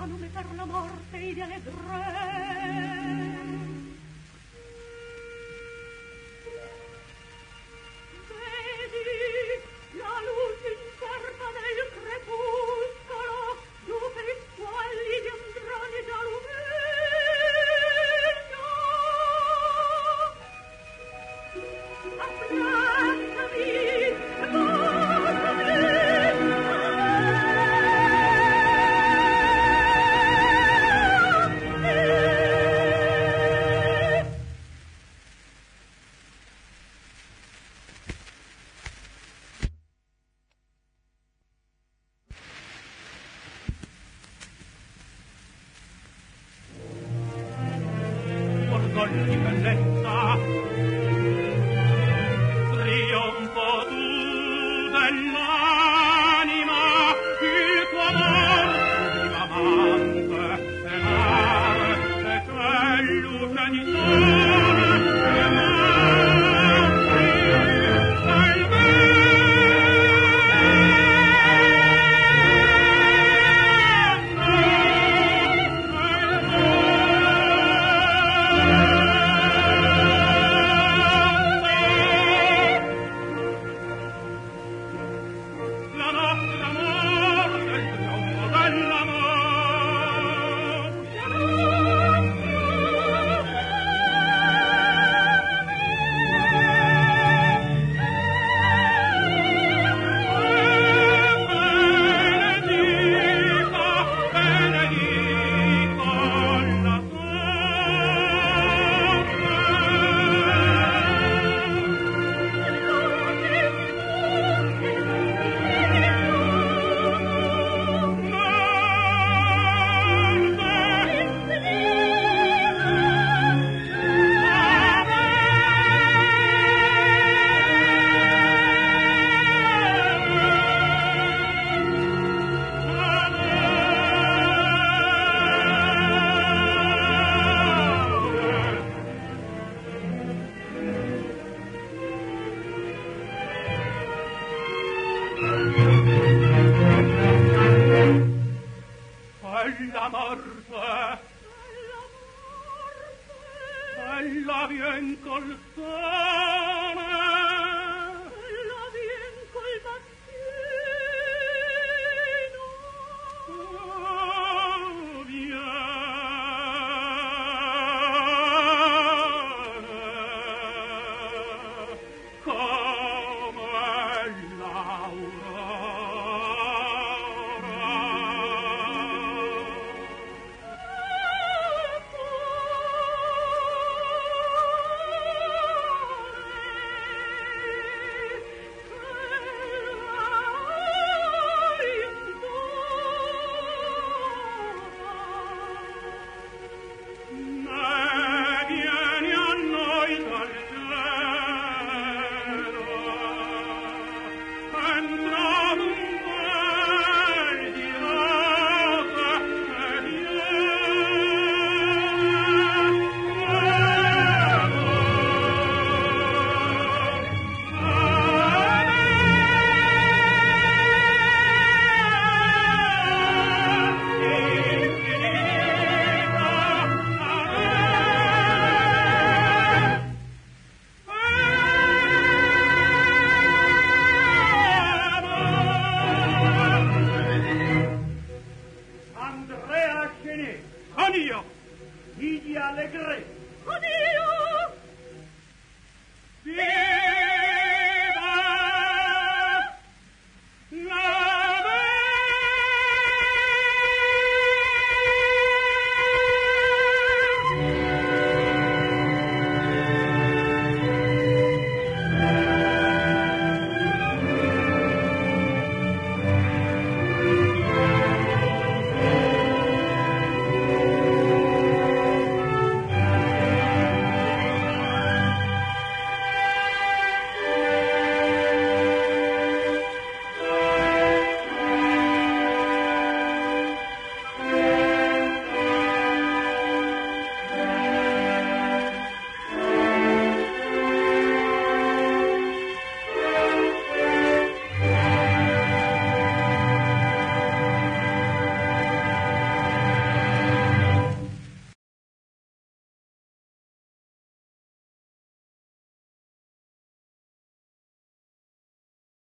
a nome per la morte e di allegrezza bella della morte, il mio modello Alla morte! Alla morte! Alla viento il sole laura.